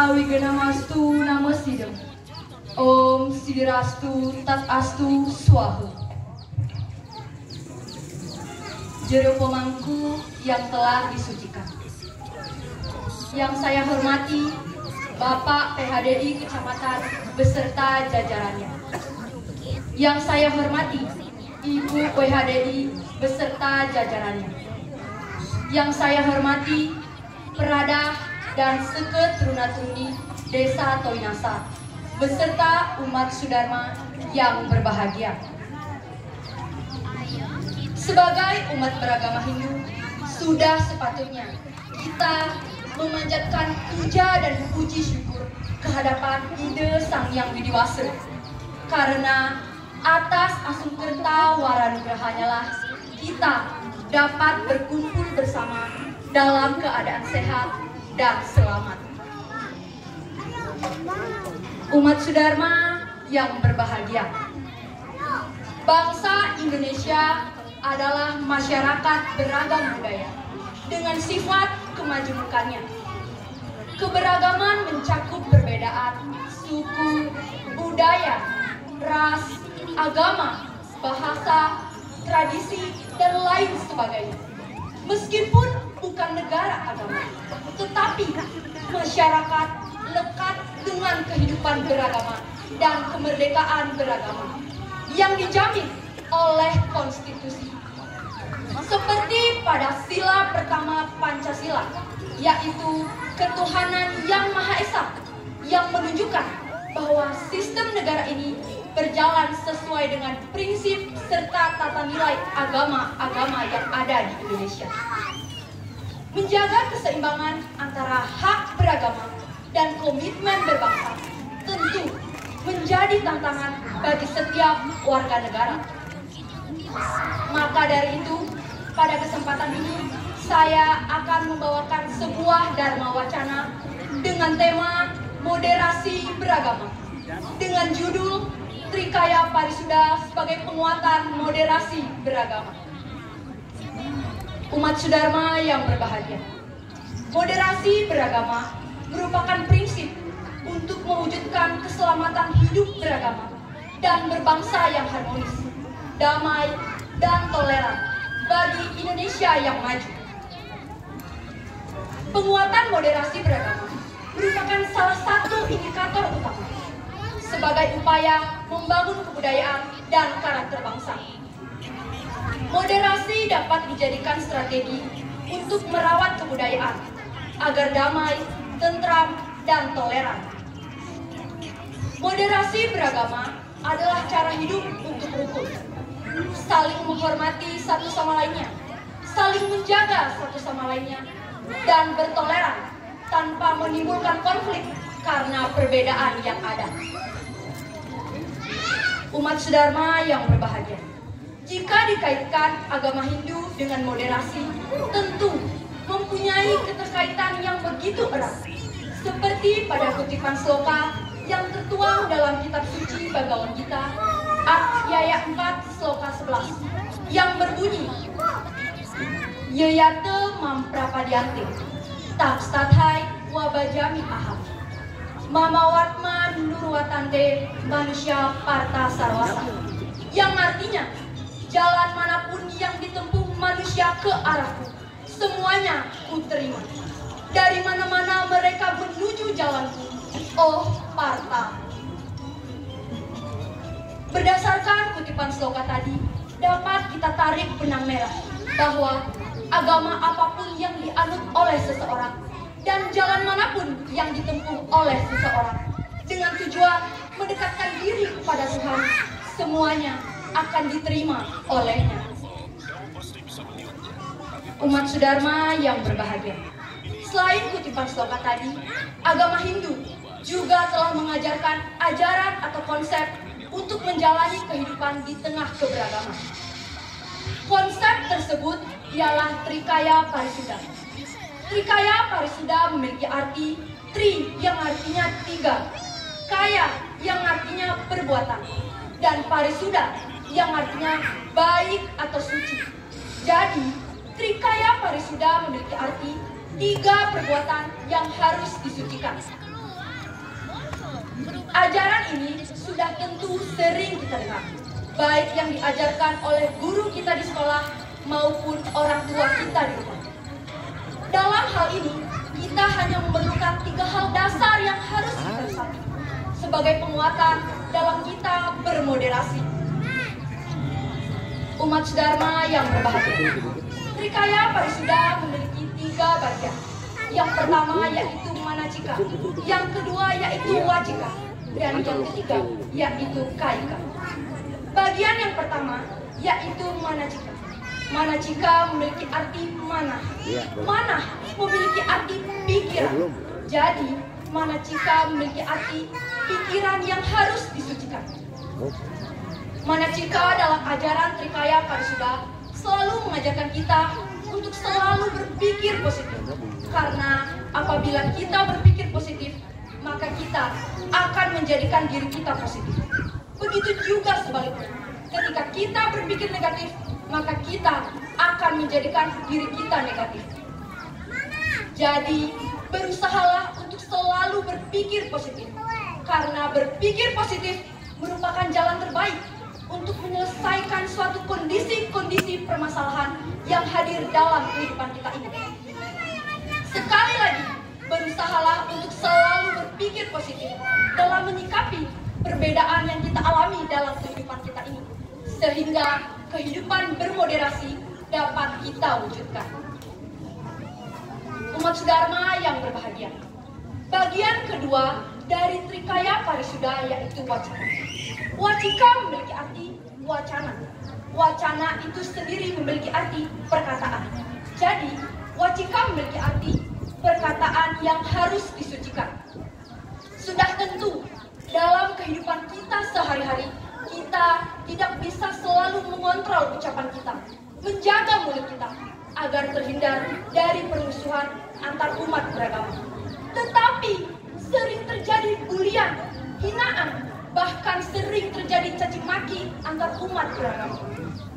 Awigana nama sidam. Om Sidirastu Tat Astu Swahu. Jero pemangku yang telah disucikan. Yang saya hormati Bapak PHDI Kecamatan beserta jajarannya. Yang saya hormati Ibu PHDI beserta jajarannya. Yang saya hormati Perada dan Seket Runatuni Desa Toinasa beserta umat Sudarma yang berbahagia. Sebagai umat beragama Hindu, sudah sepatutnya kita memanjatkan puja dan puji syukur kehadapan Ide Sang Yang Widiwasa. Karena atas asum kerta waranugrahanya lah kita dapat berkumpul bersama dalam keadaan sehat dan selamat. Umat Sudarma yang berbahagia. Bangsa Indonesia adalah masyarakat beragam budaya dengan sifat kemajemukannya. Keberagaman mencakup perbedaan suku, budaya, ras, agama, bahasa, tradisi, dan lain sebagainya. Meskipun bukan negara agama, tetapi masyarakat lekat dengan kehidupan beragama dan kemerdekaan beragama yang dijamin oleh konstitusi. Seperti pada sila pertama Pancasila, yaitu ketuhanan yang Maha Esa, yang menunjukkan bahwa sistem negara ini berjalan sesuai dengan prinsip serta tata nilai agama-agama di Indonesia. Menjaga keseimbangan antara hak beragama dan komitmen berbangsa tentu menjadi tantangan bagi setiap warga negara. Maka dari itu, pada kesempatan ini, saya akan membawakan sebuah Dharma Wacana dengan tema moderasi beragama dengan judul Trikaya Parisuda sebagai penguatan moderasi beragama. Umat Sudharma yang berbahagia. Moderasi beragama merupakan prinsip untuk mewujudkan keselamatan hidup beragama dan berbangsa yang harmonis, damai, dan toleran bagi Indonesia yang maju. Penguatan moderasi beragama merupakan salah satu indikator utama sebagai upaya membangun kebudayaan dan karakter bangsa. Moderasi dapat dijadikan strategi untuk merawat kebudayaan agar damai, tentram, dan toleran. Moderasi beragama adalah cara hidup untuk rukun, saling menghormati satu sama lainnya, saling menjaga satu sama lainnya, dan bertoleran tanpa menimbulkan konflik karena perbedaan yang ada umat Sedharma yang berbahagia. Jika dikaitkan agama Hindu dengan moderasi, tentu mempunyai keterkaitan yang begitu erat. Seperti pada kutipan sloka yang tertuang dalam kitab suci Bhagavad Gita, ayat 4 sloka 11, yang berbunyi, Yayate mamprapadiante, tapstathai wabajami aham. Mama Watma Nurwatante Manusia Parta Sarwasa yang artinya jalan mana pun yang ditempuh manusia ke arahku semuanya ku terima dari mana-mana mereka menuju jalanku. Oh Parta. Berdasarkan kutipan sloka tadi dapat kita tarik benang merah bahwa agama apa pun yang dianut oleh seseorang dan jalan mana pun yang ditempuh oleh seseorang dengan tujuan mendekatkan diri kepada Tuhan semuanya akan diterima olehnya. Umat Sudharma yang berbahagia. Selain kutipan sloka tadi agama Hindu juga telah mengajarkan ajaran atau konsep untuk menjalani kehidupan di tengah keberagaman. Konsep tersebut ialah Trikaya Parisuda Trikaya Parisuda memiliki arti tri yang artinya tiga, kaya yang artinya perbuatan, dan parisuda yang artinya baik atau suci. Jadi, Trikaya Parisuda memiliki arti tiga perbuatan yang harus disucikan. Ajaran ini sudah tentu sering kita dengar, baik yang diajarkan oleh guru kita di sekolah maupun orang tua kita di rumah. Dalam hal ini, kita hanya memerlukan tiga hal dasar yang harus kita sebagai penguatan dalam kita bermoderasi. Umat Dharma yang berbahagia. Trikaya Parisuda memiliki tiga bagian. Yang pertama yaitu manacika, yang kedua yaitu wacika, dan yang ketiga yaitu kaika. Bagian yang pertama yaitu manacika. Manacika memiliki arti mana. Mana memiliki arti pikiran. Jadi, manacika memiliki arti pikiran yang harus disucikan. Manacika dalam ajaran Trikaya Parisuda selalu mengajarkan kita untuk selalu berpikir positif. Karena apabila kita berpikir positif, maka kita akan menjadikan diri kita positif. Begitu juga sebaliknya. Ketika kita berpikir negatif, maka kita akan menjadikan diri kita negatif. Jadi, berusahalah untuk selalu berpikir positif. Karena berpikir positif merupakan jalan terbaik untuk menyelesaikan suatu kondisi-kondisi permasalahan yang hadir dalam kehidupan kita ini. Sekali lagi, berusahalah untuk selalu berpikir positif dalam menyikapi perbedaan yang kita alami dalam kehidupan kita ini. Sehingga kehidupan bermoderasi dapat kita wujudkan. Umat Dharma yang berbahagia. Bagian kedua dari Trikaya Parisuda yaitu wacana. Wacika memiliki arti wacana. Wacana itu sendiri memiliki arti perkataan. Jadi, wacika memiliki arti perkataan yang harus disucikan. Sudah tentu dalam kehidupan kita sehari-hari kita tidak bisa selalu mengontrol ucapan kita, menjaga mulut kita agar terhindar dari permusuhan antar umat beragama. Tetapi sering terjadi bulian, hinaan, bahkan sering terjadi caci maki antar umat beragama.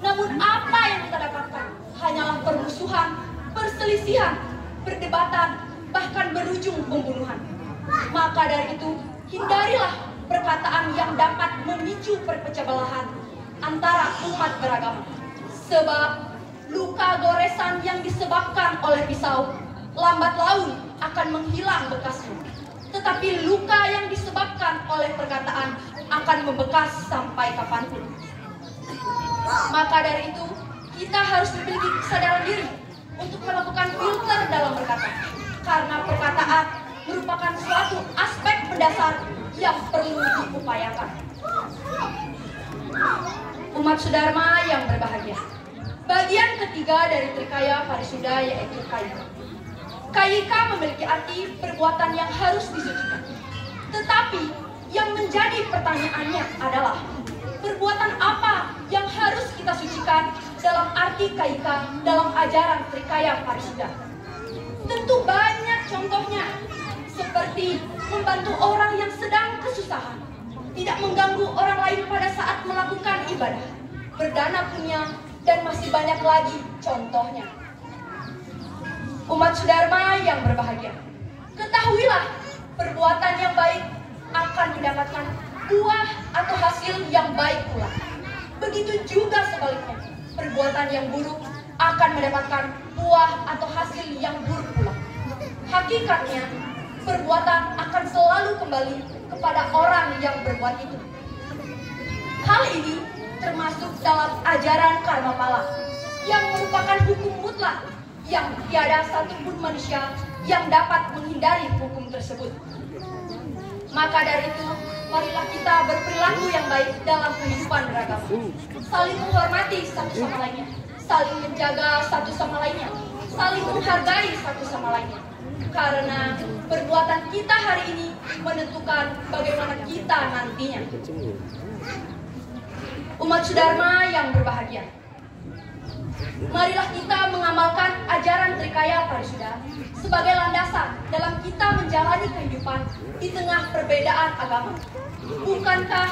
Namun apa yang kita dapatkan hanyalah permusuhan, perselisihan, perdebatan, bahkan berujung pembunuhan. Maka dari itu, hindarilah perkataan yang dapat memicu perpecah belahan antara umat beragama. Sebab luka goresan yang disebabkan oleh pisau lambat laun akan menghilang bekasnya. Tetapi luka yang disebabkan oleh perkataan akan membekas sampai kapan pun. Maka dari itu, kita harus memiliki kesadaran diri untuk melakukan filter dalam berkata. Karena perkataan merupakan suatu aspek mendasar yang perlu diupayakan. Umat Sudharma yang berbahagia. Bagian ketiga dari Trikaya Parisuda yaitu Kayika. Kayika memiliki arti perbuatan yang harus disucikan. Tetapi yang menjadi pertanyaannya adalah perbuatan apa yang harus kita sucikan dalam arti Kayika dalam ajaran Trikaya Parisuda? Tentu banyak contohnya seperti membantu orang yang sedang kesusahan, tidak mengganggu orang lain pada saat melakukan ibadah, berdana punya, dan masih banyak lagi contohnya. Umat Sudharma yang berbahagia, ketahuilah perbuatan yang baik akan mendapatkan buah atau hasil yang baik pula. Begitu juga sebaliknya, perbuatan yang buruk akan mendapatkan buah atau hasil yang buruk pula. Hakikatnya, perbuatan akan selalu kembali kepada orang yang berbuat itu. Hal ini termasuk dalam ajaran karma pala yang merupakan hukum mutlak yang tiada satupun manusia yang dapat menghindari hukum tersebut. Maka dari itu, marilah kita berperilaku yang baik dalam kehidupan beragama. Saling menghormati satu sama lainnya, saling menjaga satu sama lainnya, saling menghargai satu sama lainnya. Karena perbuatan kita hari ini menentukan bagaimana kita nantinya. Umat Sudharma yang berbahagia. Marilah kita mengamalkan ajaran Trikaya Parisuda sebagai landasan dalam kita menjalani kehidupan di tengah perbedaan agama. Bukankah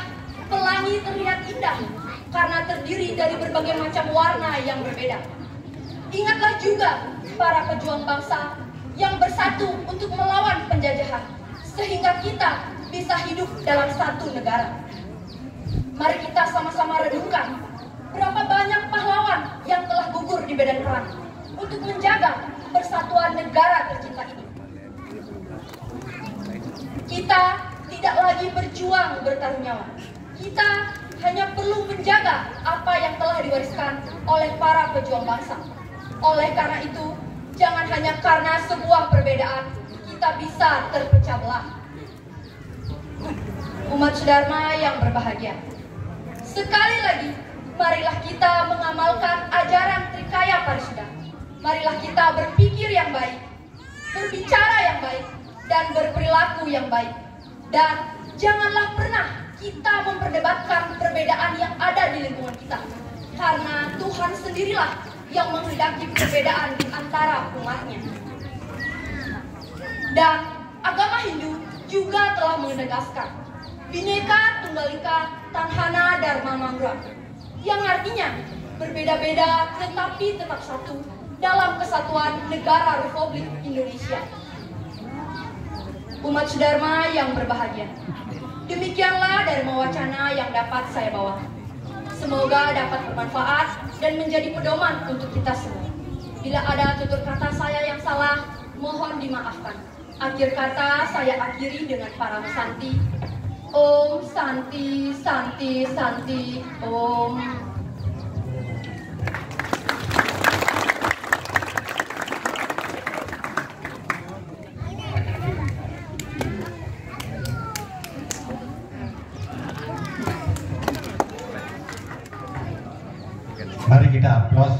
pelangi terlihat indah karena terdiri dari berbagai macam warna yang berbeda? Ingatlah juga para pejuang bangsa yang bersatu untuk melawan penjajahan sehingga kita bisa hidup dalam satu negara. Mari kita sama-sama redungkan berapa banyak pahlawan yang telah gugur di medan perang untuk menjaga persatuan negara tercinta ini. Kita tidak lagi berjuang bertaruh nyawa. Kita hanya perlu menjaga apa yang telah diwariskan oleh para pejuang bangsa. Oleh karena itu, jangan hanya karena sebuah perbedaan kita bisa terpecah belah. Umat Dharma yang berbahagia. Sekali lagi, marilah kita mengamalkan ajaran Trikaya Parisudha. Marilah kita berpikir yang baik, berbicara yang baik, dan berperilaku yang baik. Dan janganlah pernah kita memperdebatkan perbedaan yang ada di lingkungan kita. Karena Tuhan sendirilah yang menghendaki perbedaan di antara umatnya. Dan agama Hindu juga telah menegaskan Bineka Tunggal Ika Tanhana Dharma Mangra yang artinya berbeda-beda tetapi tetap satu dalam kesatuan negara Republik Indonesia. Umat Dharma yang berbahagia. Demikianlah Dharma Wacana yang dapat saya bawa. Semoga dapat bermanfaat dan menjadi pedoman untuk kita semua. Bila ada tutur kata saya yang salah, mohon dimaafkan. Akhir kata saya akhiri dengan para santi. Om Santi, Santi, Santi, Om. Mari kita aplaus